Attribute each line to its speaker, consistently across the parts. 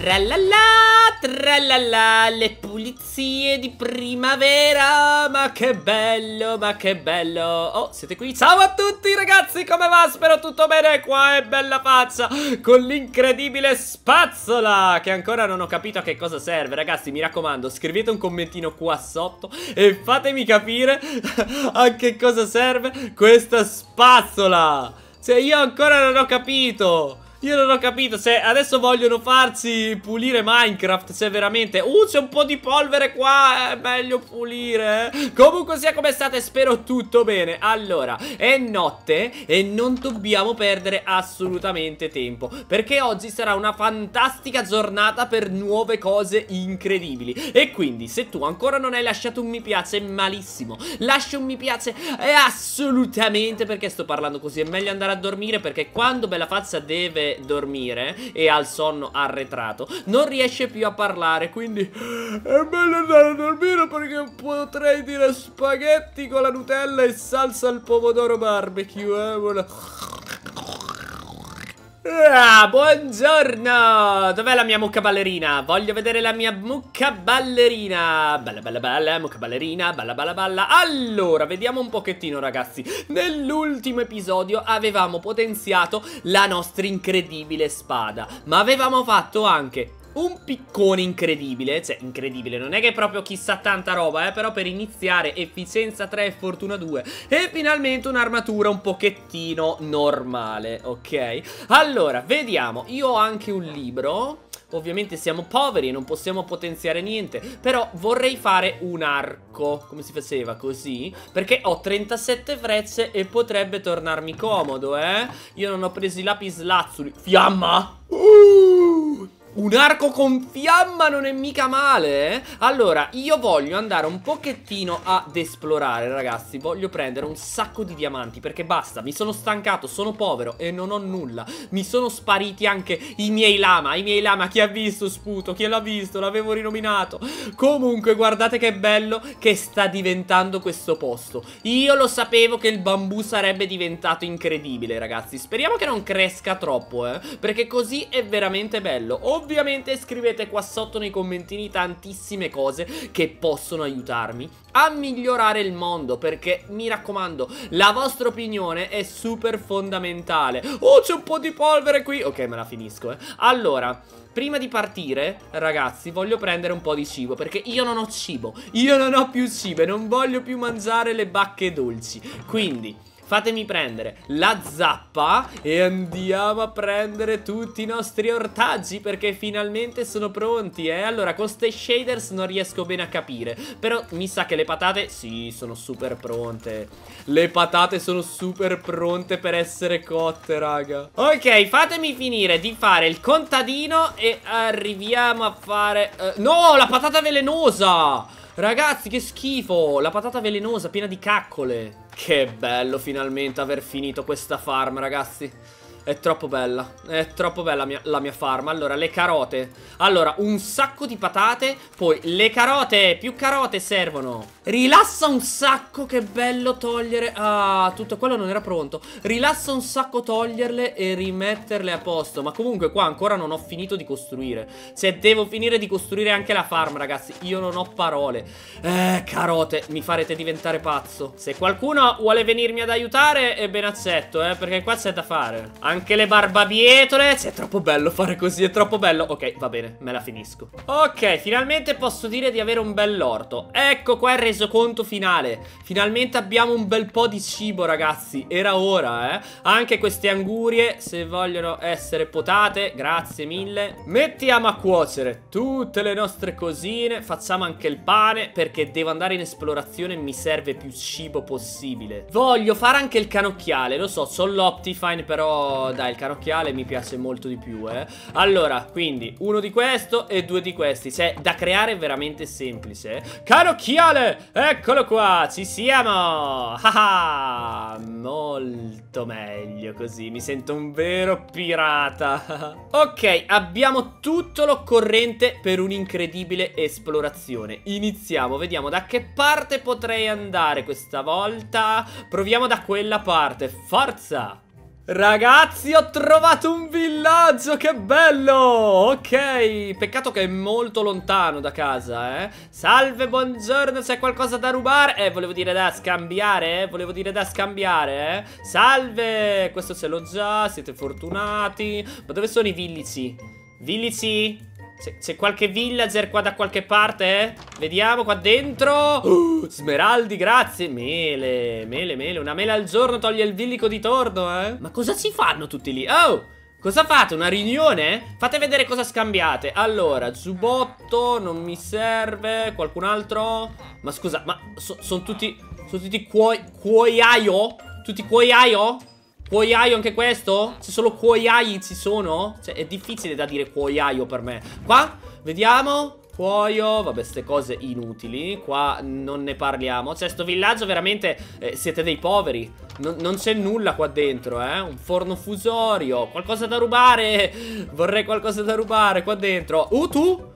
Speaker 1: Tralala, tralala, le pulizie di primavera. Ma che bello, ma che bello. Oh, siete qui? Ciao a tutti ragazzi, come va? Spero tutto bene, qua è bella faccia Con l'incredibile spazzola Che ancora non ho capito a che cosa serve. Ragazzi, mi raccomando, scrivete un commentino qua sotto E fatemi capire a che cosa serve questa spazzola. Cioè, io ancora non ho capito io non ho capito se adesso vogliono farsi pulire Minecraft Se veramente Uh c'è un po' di polvere qua È meglio pulire eh. Comunque sia come state spero tutto bene. Allora è notte E non dobbiamo perdere assolutamente tempo Perché oggi sarà una fantastica giornata Per nuove cose incredibili. E quindi se tu ancora non hai lasciato un mi piace Malissimo. Lascia un mi piace Assolutamente Perché sto parlando così È meglio andare a dormire Perché quando Bella Faccia deve dormire e ha il sonno arretrato, non riesce più a parlare, quindi è meglio andare a dormire perché potrei dire spaghetti con la Nutella e salsa al pomodoro barbecue, eh? Ah, buongiorno! Dov'è la mia mucca ballerina? Voglio vedere la mia mucca ballerina! Bella bella bella, mucca ballerina, bella bella bella. Allora, vediamo un pochettino ragazzi. Nell'ultimo episodio avevamo potenziato la nostra incredibile spada. Ma avevamo fatto anche un piccone incredibile, cioè incredibile, non è che proprio chissà tanta roba, eh, però per iniziare efficienza 3 e fortuna 2 e finalmente un'armatura un pochettino normale, ok? Allora, vediamo, io ho anche un libro... Ovviamente siamo poveri e non possiamo potenziare niente Però vorrei fare un arco Come si faceva? Così Perché ho 37 frecce e potrebbe tornarmi comodo, eh Io non ho preso i lapis lazzuli Fiamma! Uh! Un arco con fiamma non è mica male, eh? Allora, io voglio andare un pochettino ad esplorare, ragazzi. Voglio prendere un sacco di diamanti Perché basta, mi sono stancato, sono povero e non ho nulla. Mi sono spariti anche i miei lama I miei lama, chi ha visto Sputo? Chi l'ha visto? L'avevo rinominato. Comunque, guardate che bello che sta diventando questo posto. Io lo sapevo che il bambù sarebbe diventato incredibile, ragazzi. Speriamo che non cresca troppo, eh? Perché così è veramente bello Ovviamente scrivete qua sotto nei commentini tantissime cose che possono aiutarmi a migliorare il mondo perché mi raccomando la vostra opinione è super fondamentale. Oh c'è un po' di polvere qui. Ok me la finisco eh. Allora Prima di partire, ragazzi, voglio prendere un po' di cibo Perché io non ho cibo. Io non ho più cibo e non voglio più mangiare le bacche dolci. Quindi Fatemi prendere la zappa e andiamo a prendere tutti i nostri ortaggi perché finalmente sono pronti, eh? Allora, con ste shaders non riesco bene a capire, però mi sa che le patate, sì, sono super pronte. Le patate sono super pronte per essere cotte, raga. Ok, fatemi finire di fare il contadino e arriviamo a fare... Uh, no, la patata velenosa! Ragazzi, che schifo! La patata velenosa, piena di caccole. Che bello finalmente aver finito questa farm, ragazzi. È troppo bella, è troppo bella mia, la mia farm. Allora, le carote. Allora, un sacco di patate Poi, le carote, più carote servono Rilassa un sacco, che bello togliere Ah, tutto quello non era pronto. Rilassa un sacco toglierle e rimetterle a posto. Ma comunque qua ancora non ho finito di costruire. Cioè, devo finire di costruire anche la farm, ragazzi Io non ho parole. Eh, carote, mi farete diventare pazzo. Se qualcuno vuole venirmi ad aiutare, è ben accetto, eh Perché qua c'è da fare. Anche le barbabietole È troppo bello fare così, è troppo bello. Ok, va bene, me la finisco. Ok, finalmente posso dire di avere un bell'orto. Ecco qua il resoconto finale. Finalmente abbiamo un bel po' di cibo, ragazzi. Era ora, eh. Anche queste angurie, se vogliono essere potate Grazie mille. Mettiamo a cuocere tutte le nostre cosine Facciamo anche il pane Perché devo andare in esplorazione e mi serve più cibo possibile. Voglio fare anche il canocchiale Lo so, ho l'Optifine però dai il canocchiale mi piace molto di più eh. Allora quindi uno di questo e due di questi. Cioè da creare è veramente semplice Canocchiale Eccolo qua ci siamo! Ah, Molto meglio così Mi sento un vero pirata. Ok abbiamo tutto l'occorrente per un'incredibile esplorazione. Iniziamo vediamo da che parte potrei andare questa volta. Proviamo da quella parte Forza Ragazzi, ho trovato un villaggio, che bello! Ok, peccato che è molto lontano da casa, eh. Salve, buongiorno, c'è qualcosa da rubare? Eh, volevo dire da scambiare, eh. Volevo dire da scambiare, eh. Salve! Questo ce l'ho già, siete fortunati. Ma dove sono i villici? Villici? C'è qualche villager qua da qualche parte, eh? Vediamo qua dentro uh, Smeraldi, grazie Mele, mele, mele Una mela al giorno toglie il villico di torno, eh Ma cosa ci fanno tutti lì? Oh, cosa fate? Una riunione? Fate vedere cosa scambiate Allora, giubbotto, non mi serve Qualcun altro? Ma scusa, ma so, sono tutti Sono tutti cuoi, cuoiaio? Tutti cuoiaio? Cuoiaio anche questo? Se solo cuoiai ci sono? Cioè, è difficile da dire cuoiaio per me. Qua, vediamo. Cuoio, vabbè, queste cose inutili. Qua non ne parliamo. Cioè, sto villaggio veramente eh, siete dei poveri. Non, non c'è nulla qua dentro, eh. Un forno fusorio. Qualcosa da rubare. Vorrei qualcosa da rubare qua dentro. Uh, tu?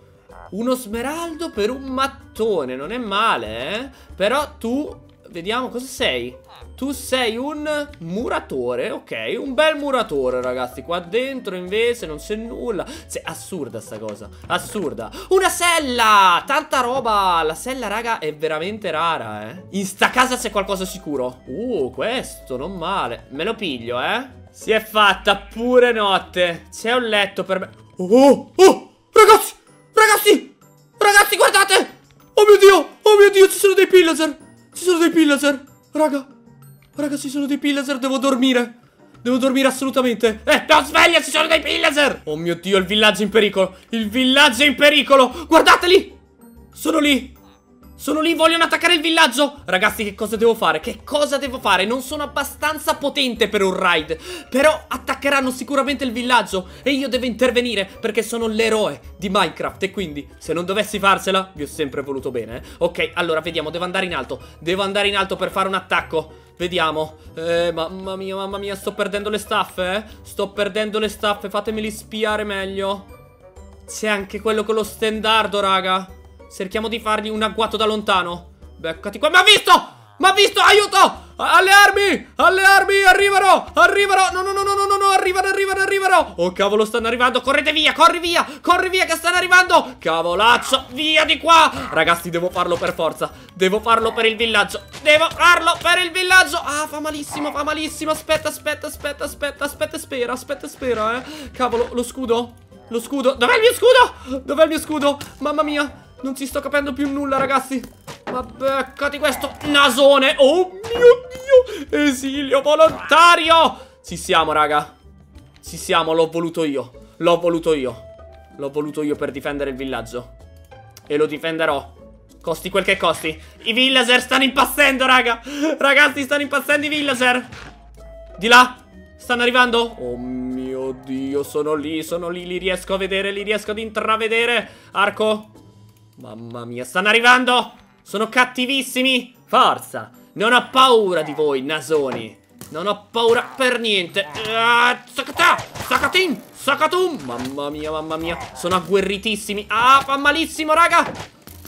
Speaker 1: Uno smeraldo per un mattone. Non è male, eh. Però tu... Vediamo cosa sei. Tu sei un muratore, ok, un bel muratore ragazzi. Qua dentro invece non c'è nulla. Cioè, assurda sta cosa, assurda. Una sella, tanta roba! La sella raga è veramente rara, eh. In sta casa c'è qualcosa sicuro. Uh, questo, non male. Me lo piglio, eh. Si è fatta pure notte. C'è un letto per me. Oh, oh, oh! Ragazzi, ragazzi! Ragazzi, guardate! Oh mio Dio, oh mio Dio, ci sono dei pillager Ci sono dei pillager Raga Ragazzi, sono dei pillager, devo dormire. Devo dormire assolutamente. Eh, no, sveglia, ci sono dei pillager. Oh mio Dio, il villaggio è in pericolo. Il villaggio è in pericolo. Guardateli. Sono lì. Sono lì, vogliono attaccare il villaggio! Ragazzi, che cosa devo fare? Che cosa devo fare? Non sono abbastanza potente per un raid. Però attaccheranno sicuramente il villaggio E io devo intervenire Perché sono l'eroe di Minecraft E quindi, se non dovessi farsela Vi ho sempre voluto bene eh? Ok, allora, vediamo, devo andare in alto. Devo andare in alto per fare un attacco. Vediamo. Eh, mamma mia, mamma mia, sto perdendo le staffe, eh. Sto perdendo le staffe, fatemeli spiare meglio. C'è anche quello con lo stendardo, raga Cerchiamo di fargli un agguato da lontano Beccati qua, mi ha visto! Mi ha visto, aiuto! Alle armi! Alle armi! Arrivano! Arrivano! No, no, no, no, no, no, arrivano, arrivano, arrivano! Oh, cavolo, stanno arrivando! Correte via, corri via! Corri via che stanno arrivando! Cavolaccio, via di qua! Ragazzi, devo farlo per forza! Devo farlo per il villaggio! Devo farlo per il villaggio! Ah, fa malissimo, fa malissimo! Aspetta, aspetta, aspetta, aspetta, aspetta spera, aspetta spera, eh! Cavolo, lo scudo? Lo scudo? Dov'è il mio scudo? Dov'è il mio scudo? Mamma mia! Non ci sto capendo più nulla, ragazzi. Ma beccati questo nasone. Oh mio Dio. Esilio volontario. Ci siamo, raga. Ci siamo, l'ho voluto io. L'ho voluto io. L'ho voluto io per difendere il villaggio. E lo difenderò. Costi quel che costi. I villager stanno impazzendo, raga. Ragazzi, stanno impazzendo i villager. Di là. Stanno arrivando? Oh mio Dio, sono lì, sono lì, li riesco a vedere, li riesco ad intravedere. Arco, Mamma mia, stanno arrivando! Sono cattivissimi! Forza! Non ho paura di voi, nasoni! Non ho paura per niente! Ah, Sakata! Sakatin! Sakatum! Mamma mia, mamma mia! Sono agguerritissimi! Ah, fa malissimo, raga!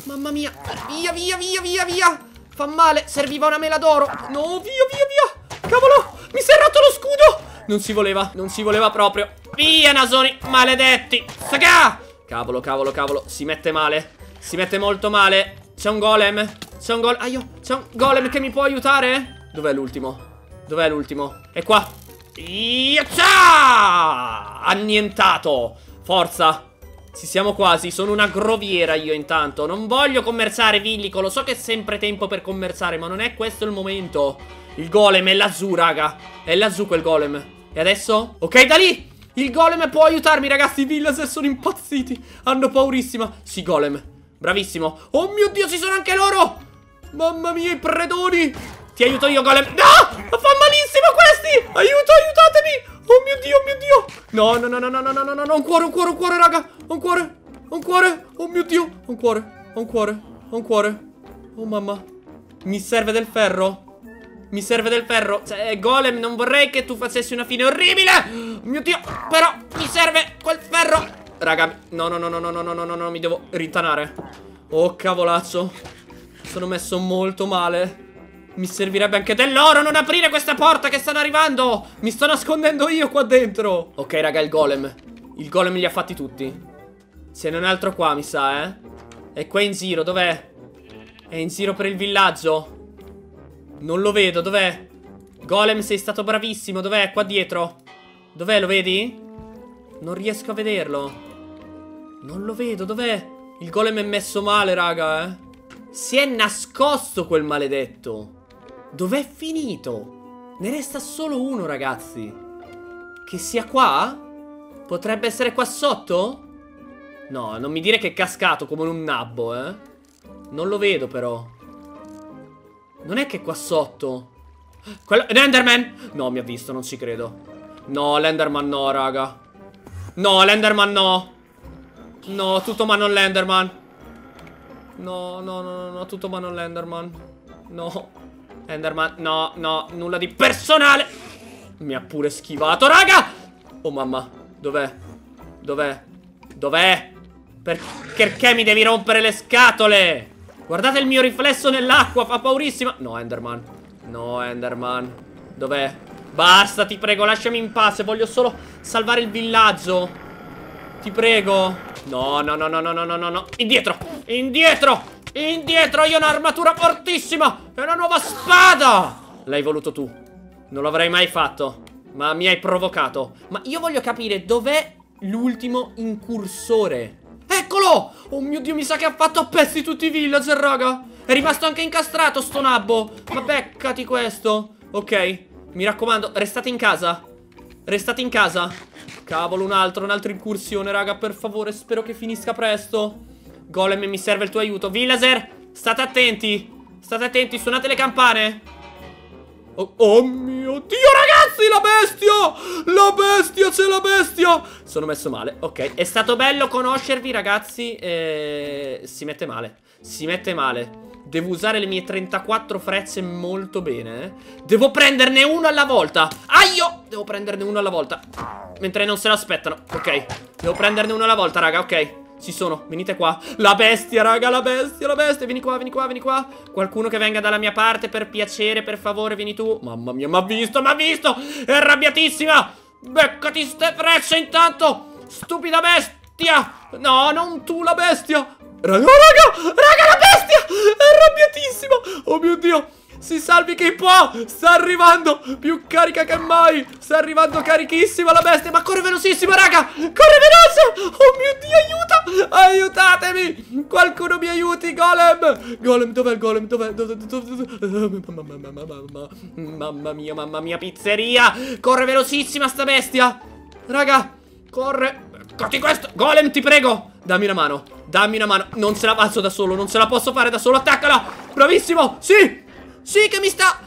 Speaker 1: Mamma mia! Via, via, via, via, via! Fa male! Serviva una mela d'oro! No, via, via, via! Cavolo! Mi si è rotto lo scudo! Non si voleva, non si voleva proprio! Via, nasoni! Maledetti! Saga! Cavolo, cavolo, cavolo! Si mette male! Si mette molto male. C'è un golem. C'è un golem Aio C'è un golem che mi può aiutare? Dov'è l'ultimo? Dov'è l'ultimo? È qua. Iaccia! Annientato. Forza. Ci siamo quasi, sono una groviera io intanto. Non voglio commerciare Villico. Lo so che è sempre tempo per commerciare Ma non è questo il momento. Il golem è lassù raga. È lassù quel golem. E adesso? Ok da lì! Il golem può aiutarmi ragazzi. I villager sono impazziti. Hanno paurissima. Sì golem Bravissimo. Oh mio Dio ci sono anche loro! Mamma mia i predoni! Ti aiuto io golem. No! Ma fa malissimo questi! Aiuto aiutatemi! Oh mio Dio oh mio Dio! No no no no no no no no no Un cuore un cuore un cuore raga! Un cuore Un cuore! Oh mio Dio Un cuore Un cuore Un cuore! Oh mamma. Mi serve del ferro? Mi serve del ferro? Cioè, Golem, non vorrei che tu facessi una fine orribile! Oh mio Dio Però mi serve quel ferro Raga, no, no, no, no, no, no, no, no, no, no, mi devo rintanare. Oh, cavolazzo. Sono messo molto male. Mi servirebbe anche dell'oro Non aprire questa porta che stanno arrivando Mi sto nascondendo io qua dentro Ok raga il golem Il golem li ha fatti tutti Se non altro qua mi sa eh È qua in giro dov'è? È in giro per il villaggio Non lo vedo dov'è? Golem sei stato bravissimo Dov'è? Qua dietro Dov'è lo vedi? Non riesco a vederlo non lo vedo, dov'è? Il golem è messo male, raga, eh. Si è nascosto quel maledetto. Dov'è finito? Ne resta solo uno, ragazzi. Che sia qua? Potrebbe essere qua sotto? No, non mi dire che è cascato come un nabbo, eh. Non lo vedo, però. Non è che è qua sotto. Quello... L'Enderman! No, mi ha visto, non ci credo. No, l'Enderman no, raga. No, l'Enderman no. No, tutto ma non l'Enderman. No, no, no, no, no, tutto ma non l'Enderman. No. Enderman, no, no, nulla di personale. Mi ha pure schivato, raga! Oh mamma, dov'è? Dov'è? Dov'è? Perché mi devi rompere le scatole? Guardate il mio riflesso nell'acqua, fa paurissima. No, Enderman. No, Enderman. Dov'è? Basta, ti prego, lasciami in pace. Voglio solo salvare il villaggio. Ti prego. No, no, no, no, no, no, no, no, no. Indietro! Indietro! Indietro! Io ho un'armatura fortissima! E una nuova spada! L'hai voluto tu. Non l'avrei mai fatto. Ma mi hai provocato. Ma io voglio capire dov'è l'ultimo incursore. Eccolo! Oh mio Dio, mi sa che ha fatto a pezzi tutti i villager, raga. È rimasto anche incastrato sto nabbo. Ma beccati questo. Ok, mi raccomando, restate in casa. Restate in casa. Cavolo, un altro, un'altra incursione, raga, per favore, spero che finisca presto. Golem, mi serve il tuo aiuto. Villager, state attenti. State attenti, suonate le campane. Oh, oh, mio Dio, ragazzi, la bestia! La bestia, c'è la bestia! Sono messo male, ok. È stato bello conoscervi, ragazzi. Eh, si mette male. Si mette male. Devo usare le mie 34 frecce molto bene. Eh. Devo prenderne uno alla volta. Aio! Devo prenderne uno alla volta. Mentre non se l'aspettano. Ok. Devo prenderne uno alla volta, raga. Ok. Ci sono, venite qua. La bestia, raga, la bestia, la bestia. Vieni qua, vieni qua, vieni qua. Qualcuno che venga dalla mia parte, per piacere, per favore, vieni tu. Mamma mia, mi ha visto, mi ha visto. È arrabbiatissima. Beccati ste frecce intanto Stupida bestia. No, non tu, la bestia. Raga, raga, raga, la bestia. È arrabbiatissima Oh mio Dio si salvi chi può! Sta arrivando! Più carica che mai! Sta arrivando carichissima la bestia! Ma corre velocissima raga! Corre veloce! Oh mio Dio aiuta! Aiutatemi! Qualcuno mi aiuti Golem! Golem dov'è il golem? Dov'è? Dov dov Mamma mia mamma mia pizzeria! Corre velocissima sta bestia! Raga Corre! Cotti questo! Golem ti prego! Dammi una mano! Dammi una mano! Non ce la faccio da solo Non ce la posso fare da solo! Attaccala! Bravissimo! Sì sì, che mi sta...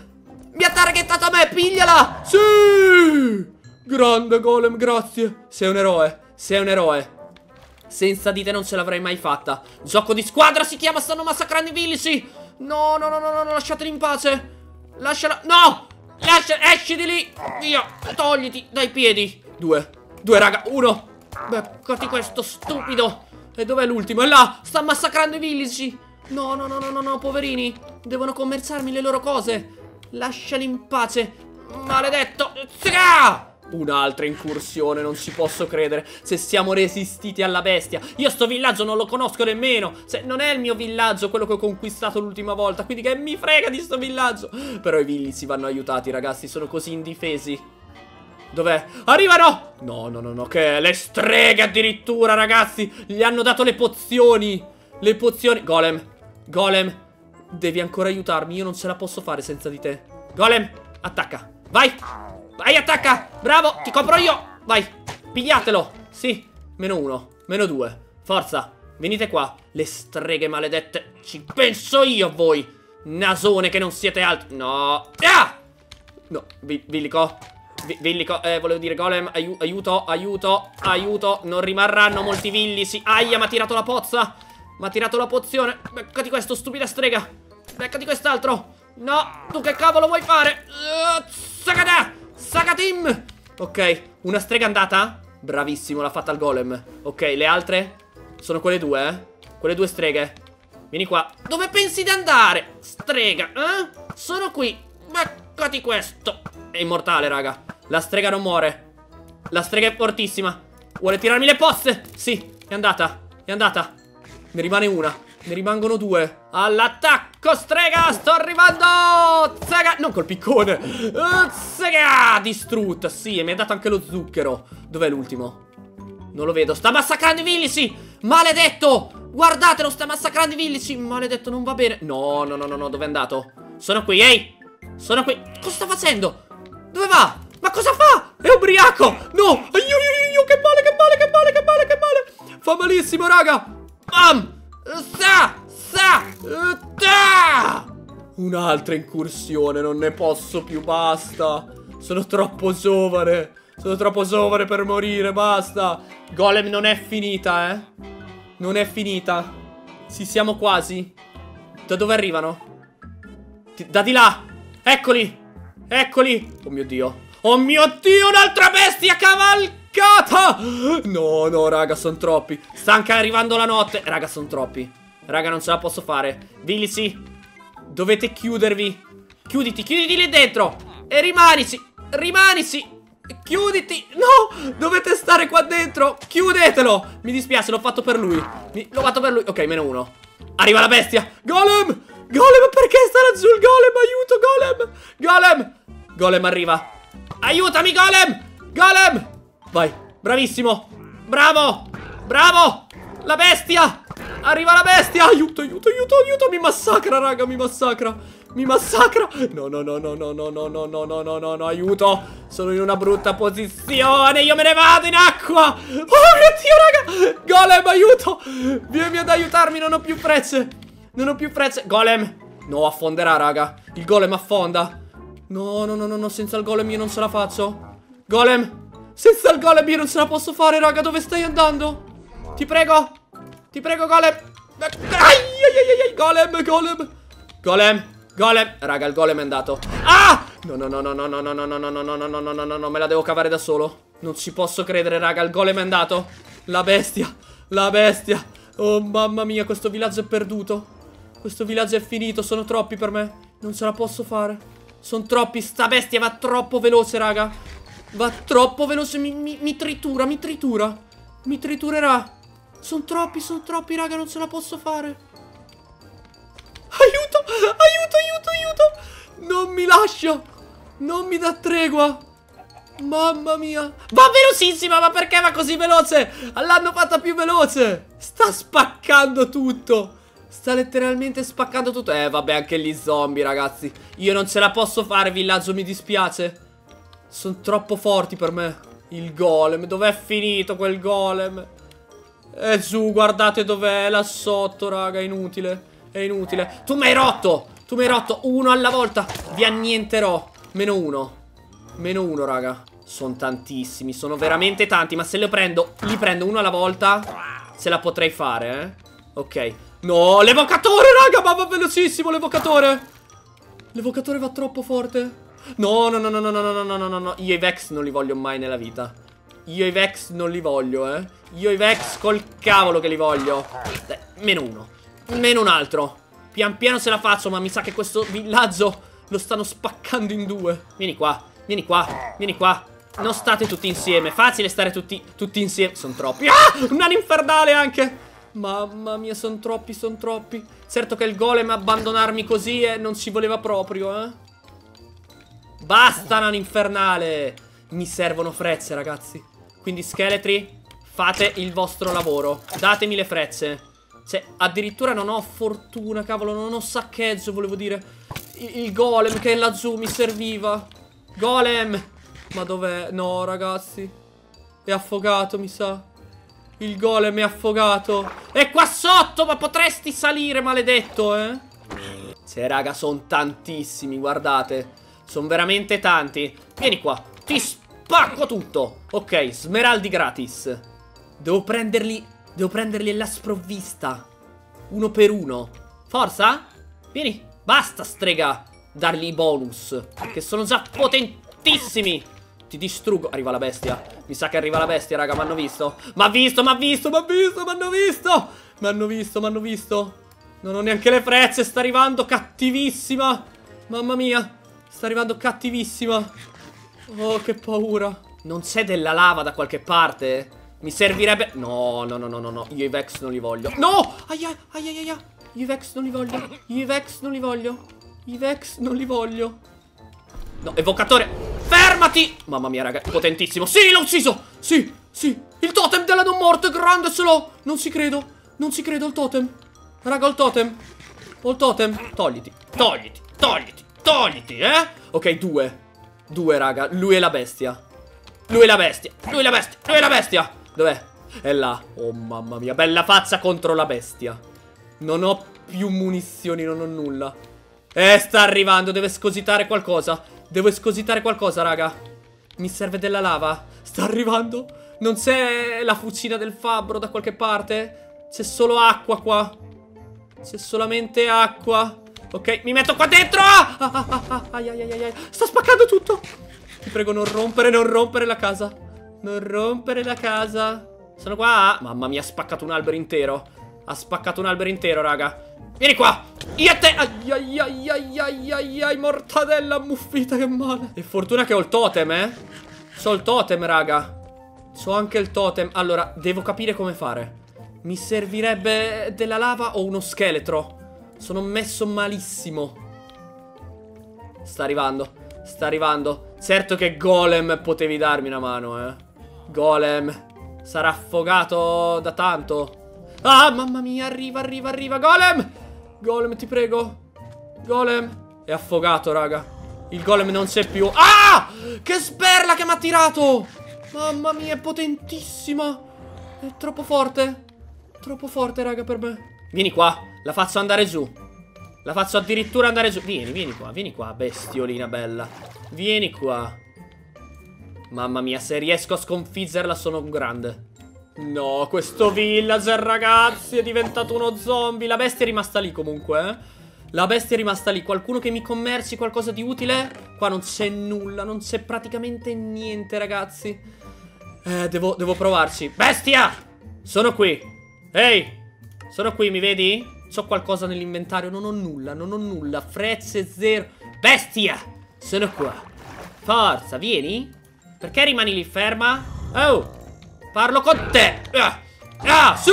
Speaker 1: Mi ha targettato a me, pigliala! Sì! Grande golem, grazie. Sei un eroe, sei un eroe. Senza di te non ce l'avrei mai fatta. Gioco di squadra si chiama, stanno massacrando i villici. No, no, no, no, no, lasciateli in pace. Lasciala... No! Lascia... Esci di lì! Via! Togliti dai piedi. Due. Due, raga. Uno. Beccati questo stupido. E dov'è l'ultimo? È là! Sta massacrando i villici. No, no, no, no, no, no, poverini. Devono commerciarmi le loro cose. Lasciali in pace. Maledetto. Zga! Un'altra incursione, non ci posso credere. Se siamo resistiti alla bestia. Io sto villaggio non lo conosco nemmeno. Se non è il mio villaggio quello che ho conquistato l'ultima volta. Quindi che mi frega di sto villaggio. Però i villi si vanno aiutati, ragazzi. Sono così indifesi. Dov'è? Arrivano! No, no, no, no, che le streghe addirittura, ragazzi. Gli hanno dato le pozioni. Le pozioni. Golem. Golem, devi ancora aiutarmi. Io non ce la posso fare senza di te. Golem, attacca. Vai. Vai, attacca. Bravo, ti copro io. Vai. Pigliatelo. Sì. Meno uno. Meno due. Forza. Venite qua. Le streghe maledette. Ci penso io a voi. Nasone che non siete altri. No. Ah! No, Villico. Villico, eh, volevo dire Golem, aiu aiuto, aiuto, aiuto Non rimarranno molti villi, sì Aia, mi ha tirato la pozza mi ha tirato la pozione Beccati questo, stupida strega Beccati quest'altro No, tu che cavolo vuoi fare? Uh, Sagada Sagatim Ok, una strega andata? Bravissimo, l'ha fatta il golem Ok, le altre? Sono quelle due, eh? Quelle due streghe Vieni qua Dove pensi di andare? Strega, eh? Sono qui. Beccati questo. È immortale, raga. La strega non muore. La strega è fortissima. Vuole tirarmi le posse? Sì, è andata. È andata. Ne rimane una. Ne rimangono due. All'attacco, strega! Sto arrivando! Zega! Non col piccone. Uh, zega! Distrutta. Sì, e mi ha dato anche lo zucchero. Dov'è l'ultimo? Non lo vedo. Sta massacrando i villici! Maledetto! Guardatelo, sta massacrando i villici! Maledetto, non va bene. No, no, no, no, no. Dove è andato? Sono qui, ehi! Sono qui. Cosa sta facendo? Dove va? Ma cosa fa? È ubriaco! No! Aiuto, che male, che male, che male, che male, che male! Fa malissimo, raga! Bam! Sa! Sa! Ta! Un'altra incursione, non ne posso più, basta! Sono troppo giovane! Sono troppo giovane per morire, basta! Golem non è finita, eh? Non è finita. Ci siamo quasi. Da dove arrivano? Da di là! Eccoli! Eccoli! Oh mio Dio! Oh mio Dio, un'altra bestia cavalcata! No, no, raga, sono troppi. Sta anche arrivando la notte. Raga, sono troppi. Raga, non ce la posso fare. Vilisi, dovete chiudervi. Chiuditi, chiuditi lì dentro. E rimanici, rimanici. Chiuditi! No! Dovete stare qua dentro! Chiudetelo! Mi dispiace, l'ho fatto per lui. L'ho fatto per lui. Ok, meno uno. Arriva la bestia! Golem! Golem, perché sta laggiù il golem? Aiuto, golem! Golem! Golem arriva. Aiutami, golem! Golem! Vai, bravissimo! Bravo! Bravo! La bestia! Arriva la bestia! Aiuto, aiuto, aiuto, aiuto! Mi massacra, raga, mi massacra! Mi massacra! No, no, no, no, no, no, no, no, no, no, no, no, aiuto! Sono in una brutta posizione! Io me ne vado in acqua! Oh mio Dio, raga! Golem, aiuto! Vieni ad aiutarmi, non ho più frecce! Non ho più frecce! Golem! No, affonderà, raga! Il golem affonda! No, no, no, no, no, senza il golem io non ce la faccio. Golem! Senza il golem io non ce la posso fare, raga, dove stai andando? Ti prego! Ti prego, golem! Ai, ai, ai, golem, golem! Golem, golem! Raga, il golem è andato. Ah! No, no, no, no, no, no, no, no, no, no, no, no, no, no, no, no, no, me la devo cavare da solo. Non ci posso credere, raga, il golem è andato. La bestia, la bestia. Oh, mamma mia, questo villaggio è perduto. Questo villaggio è finito, sono troppi per me. Non ce la posso fare. Sono troppi, sta bestia va troppo veloce, raga. Va troppo veloce, mi, mi, mi tritura, mi tritura. Mi triturerà. Sono troppi, sono troppi, raga, non ce la posso fare. Aiuto, aiuto, aiuto, aiuto. Non mi lascia. Non mi dà tregua. Mamma mia. Va velocissima, ma perché va così veloce? L'hanno fatta più veloce. Sta spaccando tutto. Sta letteralmente spaccando tutto Eh vabbè anche gli zombie ragazzi Io non ce la posso fare villaggio mi dispiace Sono troppo forti per me. Il golem. Dov'è finito quel golem? È giù guardate dov'è. Là sotto raga. Inutile. È inutile. Tu mi hai rotto. Tu mi hai rotto Uno alla volta. Vi annienterò. Meno uno. Meno uno raga. Sono tantissimi. Sono veramente tanti. Ma se li prendo Li prendo uno alla volta Ce la potrei fare eh. Ok. No, l'evocatore, raga, ma va velocissimo l'evocatore. L'evocatore va troppo forte. No, no, no, no, no, no, no, no, no, no, no. Io i Vex non li voglio mai nella vita. Io i Vex non li voglio, eh. Io i Vex col cavolo che li voglio. Dai, meno uno. Meno un altro. Pian piano se la faccio, ma mi sa che questo villaggio lo stanno spaccando in due. Vieni qua, vieni qua, vieni qua. Non state tutti insieme. Facile stare tutti, tutti insieme. Sono troppi. Ah! Un nano infernale anche. Mamma mia, sono troppi, sono troppi. Certo che il golem abbandonarmi così e non ci voleva proprio, eh. Basta, nano infernale. Mi servono frecce, ragazzi. Quindi, scheletri, fate il vostro lavoro. Datemi le frecce. Cioè, addirittura non ho fortuna, cavolo, non ho saccheggio, volevo dire. Il, il golem che è laggiù mi serviva. Golem! Ma dov'è? No, ragazzi. È affogato, mi sa. Il golem è affogato. È qua sotto, ma potresti salire, maledetto, eh? Sì, raga, sono tantissimi, guardate. Sono veramente tanti. Vieni qua, ti spacco tutto. Ok, smeraldi gratis. Devo prenderli, devo prenderli alla sprovvista. Uno per uno. Forza? Vieni, basta, strega. Dargli i bonus, che sono già potentissimi. Ti distruggo. Arriva la bestia. Mi sa che arriva la bestia, raga. Mi hanno visto. Ma visto, ma visto, ma visto, mi hanno visto. Mi hanno visto, mi hanno visto. Non ho neanche le frezze. Sta arrivando cattivissima. Mamma mia. Sta arrivando cattivissima. Oh, che paura. Non c'è della lava da qualche parte? Mi servirebbe... No, no, no, no, no, no. Io i Vex non li voglio. No! Aia, aia, aia, aia. Io i Vex non li voglio. Io i Vex non li voglio. I Vex non li voglio. No, evocatore. Fermati! Mamma mia, raga, potentissimo. Sì, l'ho ucciso. Sì, sì. Il totem della non morte, grande se l'ho. Non ci credo. Non ci credo il totem. Raga, ho il totem. Ho il totem. Togliti, togliti, togliti, togliti, eh? Ok, due. Due, raga. Lui è la bestia. Lui è la bestia. Lui è la bestia. Lui è la bestia. Dov'è? È là. Oh, mamma mia. Bella faccia contro la bestia. Non ho più munizioni, non ho nulla. Eh, sta arrivando. Deve scositare qualcosa. Devo escositare qualcosa, raga. Mi serve della lava. Sta arrivando. Non c'è la fucina del fabbro da qualche parte? C'è solo acqua qua. C'è solamente acqua. Ok, mi metto qua dentro. Ah, ah, ah, ah, ai, ai, ai, ai. Sta spaccando tutto. Ti prego, non rompere, non rompere la casa. Non rompere la casa. Sono qua. Mamma mia, ha spaccato un albero intero. Ha spaccato un albero intero, raga. Vieni qua. Io a te. Ai ai ai ai ai ai ai. Mortadella ammuffita, che male. E fortuna che ho il totem, eh. So il totem, raga. So anche il totem. Allora, devo capire come fare. Mi servirebbe della lava o uno scheletro. Sono messo malissimo. Sta arrivando. Sta arrivando. Certo che golem potevi darmi una mano, eh. Golem Sarà affogato da tanto. Ah mamma mia arriva arriva arriva Golem! Golem ti prego. Golem È affogato raga. Il golem non c'è più. Ah! Che sperla che mi ha tirato! Mamma mia è potentissima. È troppo forte. Troppo forte raga per me. Vieni qua La faccio andare giù La faccio addirittura andare giù Vieni vieni qua Vieni qua bestiolina bella Vieni qua Mamma mia, se riesco a sconfiggerla sono un grande. No, questo villager, ragazzi, è diventato uno zombie. La bestia è rimasta lì comunque, eh. La bestia è rimasta lì. Qualcuno che mi commerci qualcosa di utile? Qua non c'è nulla, non c'è praticamente niente, ragazzi. Eh, devo, devo provarci. Bestia! Sono qui. Ehi, sono qui, mi vedi? C'ho qualcosa nell'inventario, non ho nulla, non ho nulla. Frezze zero. Bestia! Sono qua. Forza, vieni. Perché rimani lì ferma? Oh, parlo con te. Ah, ah sì!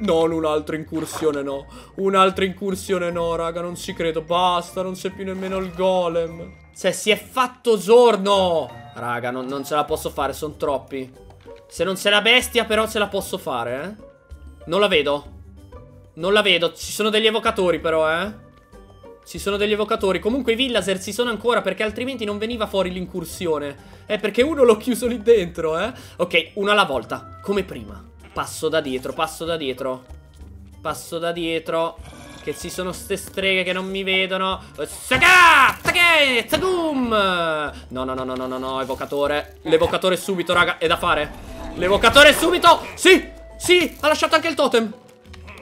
Speaker 1: Non un'altra incursione, no. Un'altra incursione, no, raga. Non ci credo. Basta, non c'è più nemmeno il golem. Cioè, si è fatto giorno. Raga, non, non ce la posso fare, sono troppi. Se non c'è la bestia, però ce la posso fare, eh. Non la vedo. Non la vedo. Ci sono degli evocatori, però, eh. Ci sono degli evocatori. Comunque i villager ci sono ancora perché altrimenti non veniva fuori l'incursione. Eh, perché uno l'ho chiuso lì dentro, eh. Ok, uno alla volta, come prima. Passo da dietro, passo da dietro. Passo da dietro. Che ci sono ste streghe che non mi vedono. Zagum! No, no, no, no, no, no, no, evocatore. L'evocatore subito, raga, è da fare. L'evocatore subito! Sì! Sì! Ha lasciato anche il totem!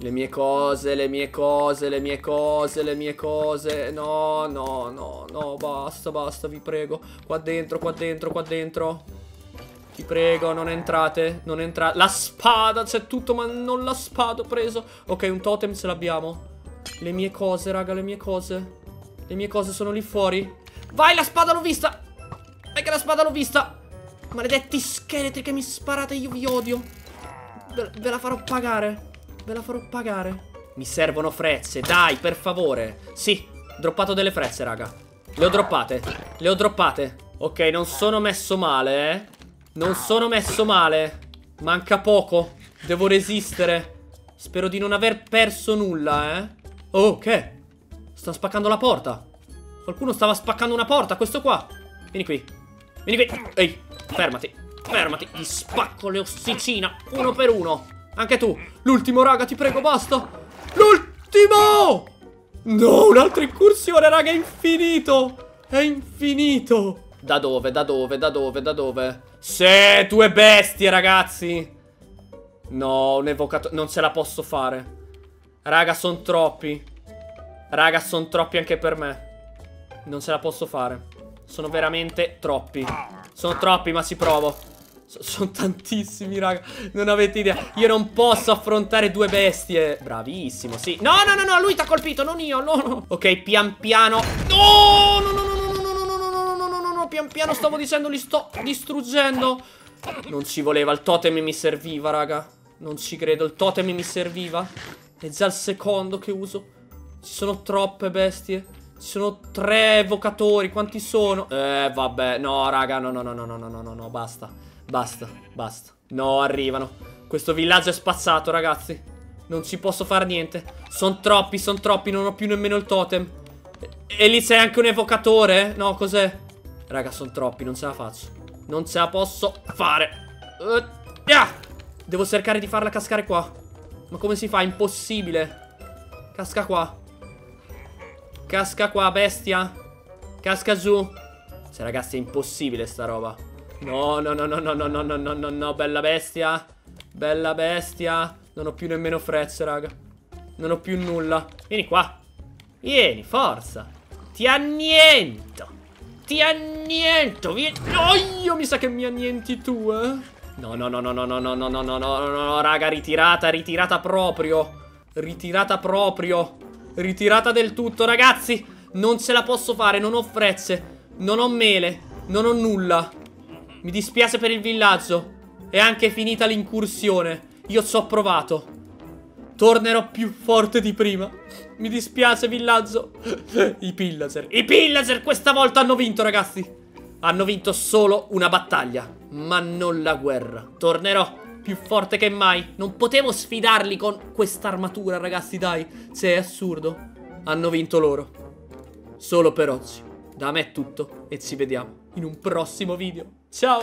Speaker 1: Le mie cose, le mie cose, le mie cose, le mie cose. No, no, no, no, basta, basta, vi prego. Qua dentro, qua dentro, qua dentro. Ti prego, non entrate, non entrate La spada, c'è tutto, ma non la spada ho preso. Ok, un totem ce l'abbiamo. Le mie cose, raga, le mie cose. Le mie cose sono lì fuori. Vai, la spada l'ho vista. Vai che la spada l'ho vista. Maledetti scheletri che mi sparate, io vi odio. Ve, ve la farò pagare. Ve la farò pagare. Mi servono frezze, dai, per favore. Sì, droppato delle frezze, raga. Le ho droppate. Le ho droppate. Ok, non sono messo male, eh. Non sono messo male. Manca poco. Devo resistere. Spero di non aver perso nulla, eh. Oh, che? Sta spaccando la porta. Qualcuno stava spaccando una porta, questo qua. Vieni qui. Vieni qui. Ehi, fermati. Fermati, ti spacco le ossicina, uno per uno. Anche tu. L'ultimo, raga, ti prego, basta. L'ultimo! No, un'altra incursione, raga, è infinito. È infinito. Da dove, da dove, da dove, da dove? Se, due bestie, ragazzi. No, un evocatore. Non ce la posso fare. Raga, sono troppi. Raga, sono troppi anche per me. Non ce la posso fare. Sono veramente troppi. Sono troppi, ma ci provo. So sono tantissimi, raga. Non avete idea. Io non posso affrontare due bestie. Bravissimo, sì. No, no, no, no, lui ti ha colpito, non io. No, no. Ok, pian piano. No, no, no, no, no, no, no, no, no, no, no, no, no, no. Pian piano stavo dicendo, li sto distruggendo. Non ci voleva, il totem mi serviva, raga. Non ci credo, il totem mi serviva. È già il secondo che uso. Ci sono troppe bestie. Ci sono tre evocatori. Quanti sono? Eh, vabbè. No, raga. No, no, no, no, no, no, no, no. Basta. Basta. Basta. No, arrivano. Questo villaggio è spazzato, ragazzi. Non ci posso fare niente. Sono troppi, sono troppi. Non ho più nemmeno il totem. E, lì c'è anche un evocatore? No, cos'è? Raga, sono troppi. Non ce la faccio. Non ce la posso fare. Uh, yeah! Devo cercare di farla cascare qua. Ma come si fa? Impossibile. Casca qua. Casca qua, bestia. Casca giù. Cioè, ragazzi, è impossibile sta roba. No, no, no, no, no, no, no, no, no, no, no, bella bestia. Bella bestia. Non ho più nemmeno frezze, raga. Non ho più nulla. Vieni qua. Vieni, forza. Ti anniento. Ti anniento. Vieni. Oh, io mi sa che mi annienti tu, eh. No, no, no, no, no, no, no, no, no, no, no, no, no, raga, ritirata, ritirata proprio. Ritirata proprio. Ritirata del tutto, ragazzi. Non ce la posso fare, non ho frezze. Non ho mele. Non ho nulla. Mi dispiace per il villaggio. È anche finita l'incursione. Io ci ho provato. Tornerò più forte di prima. Mi dispiace, villaggio. I pillager. I pillager questa volta hanno vinto, ragazzi. Hanno vinto solo una battaglia, ma non la guerra. Tornerò più forte che mai. Non potevo sfidarli con quest'armatura, ragazzi, dai. Se è assurdo. Hanno vinto loro. Solo per oggi. Da me è tutto e ci vediamo in un prossimo video. Ciao!